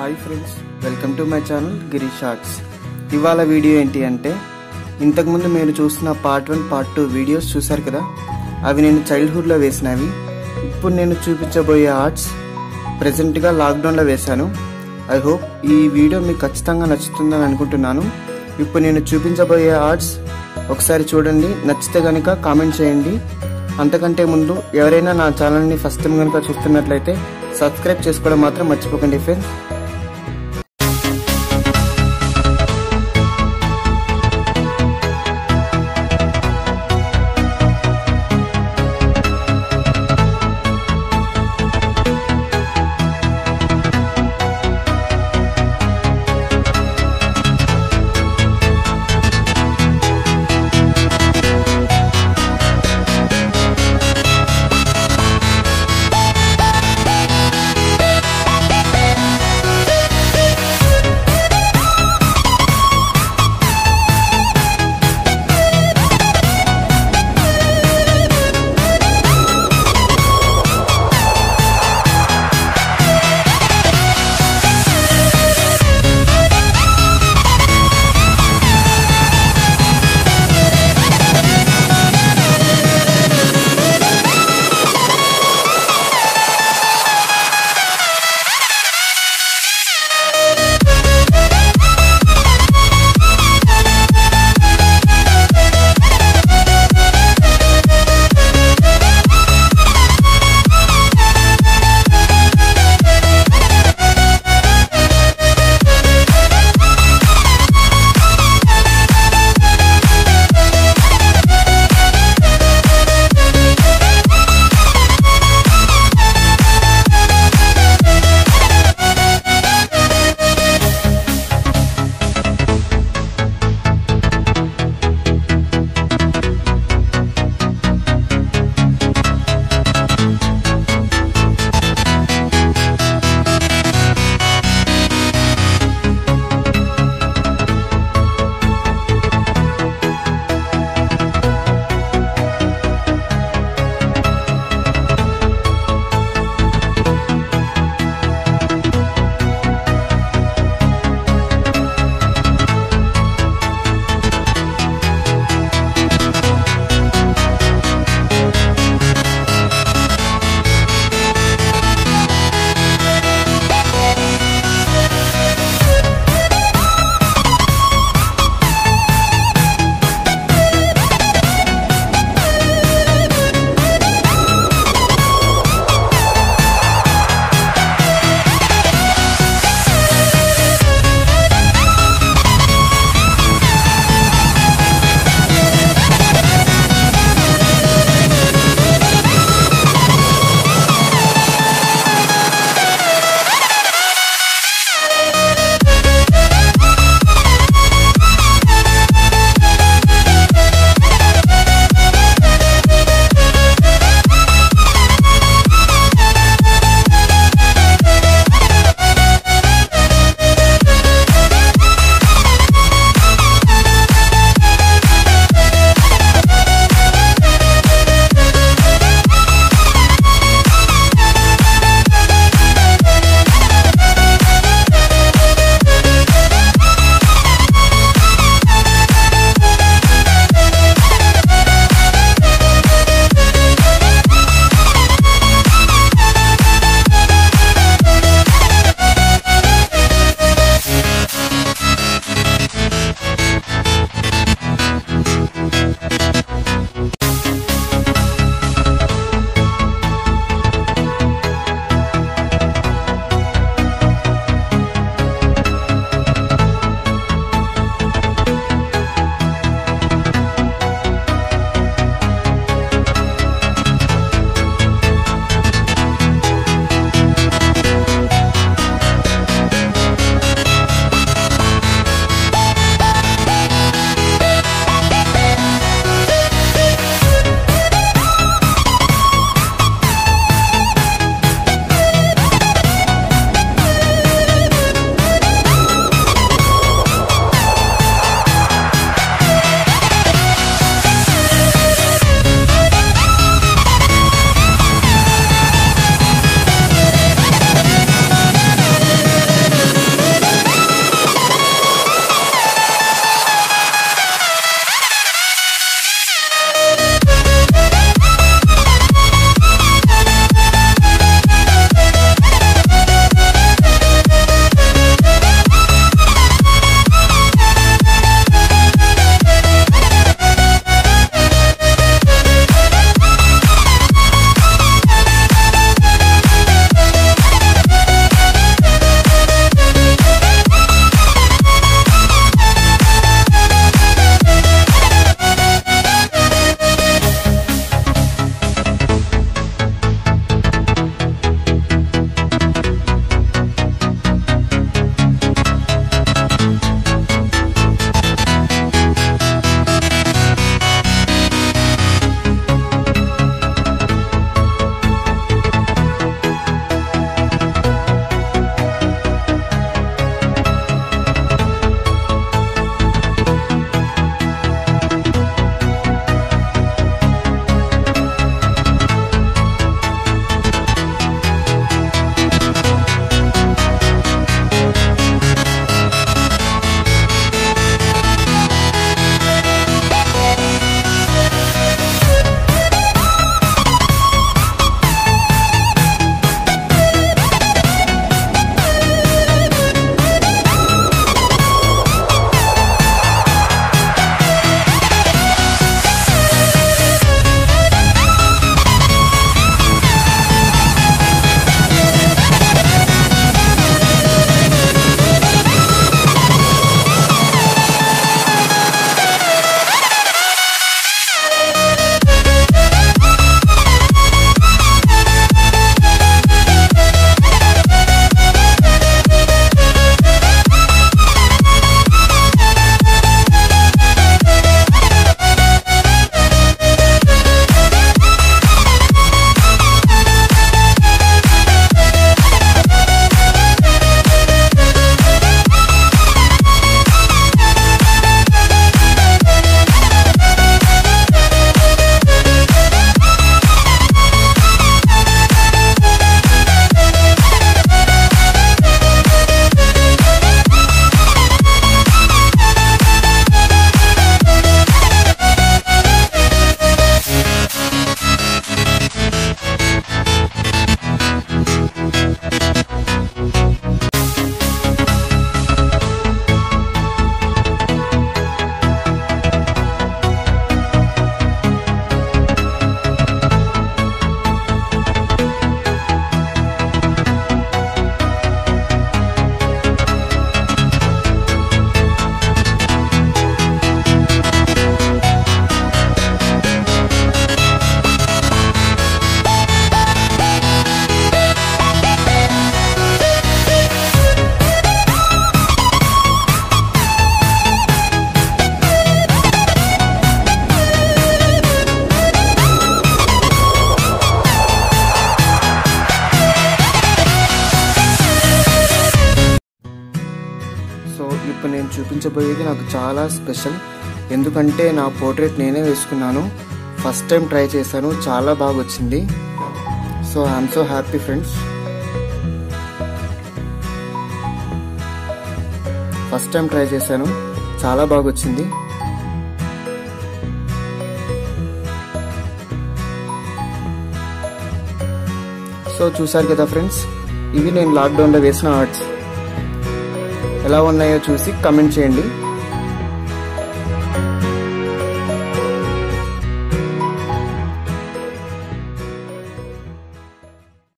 Hi friends welcome to my channel Giri shorts ఇవాళ video ఏంటి అంటే ఇంతకుముందు మీరు చూసిన part one part two videos చూశారు కదా? అవి నేను చైల్డ్హుడ్లో వేసినవి. ఇప్పుడు నేను చూపించబోయే ఆర్ట్స్ ప్రజెంట్గా లాక్డౌన్లో వేశాను. ఐ హోప్ ఈ వీడియో మీకు ఖచ్చితంగా నచ్చుతుందని అనుకుంటున్నాను. ఇప్పుడు నేను చూపించబోయే ఆర్ట్స్ ఒకసారి చూడండి. నచ్చితే కనుక కామెంట్ చేయండి. అంతకంటే ముందు ఎవరైనా నా ఛానల్ని ఫస్ట్ టైం కనుక చూస్తున్నట్లయితే సబ్స్క్రైబ్ చేసుకోవడం మాత్రం మర్చిపోకండి ఫ్రెండ్స్. చూపించబోయేది నాకు చాలా స్పెషల్. ఎందుకంటే నా పోర్ట్రేట్ నేనే వేసుకున్నాను. ఫస్ట్ టైం ట్రై చేశాను. చాలా బాగా వచ్చింది so I'm so happy friends. First time try చేశాను. చాలా బాగా వచ్చింది సో చూసారు కదా ఫ్రెండ్స్ ఇవి నేను లాక్డౌన్లో వేసిన ఆర్ట్స్. ఎలా ఉన్నాయో చూసి కమెంట్ చేయండి.